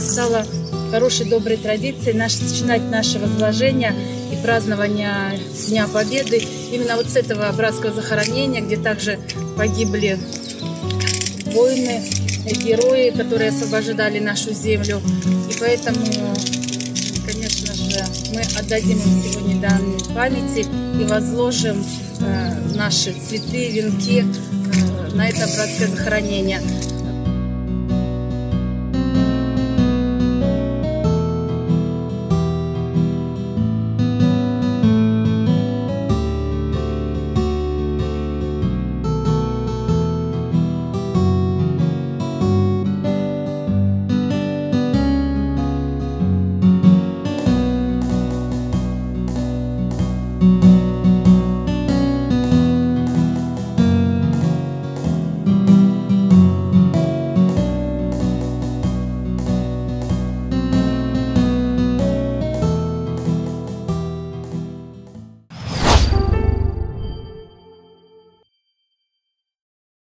стало хорошей, доброй традицией наш, начинать наше возложение и празднование Дня Победы именно вот с этого братского захоронения, где также погибли воины, герои, которые освобождали нашу землю. И поэтому, конечно же, мы отдадим им сегодня данные памяти и возложим э, наши цветы, венки э, на это братское захоронение.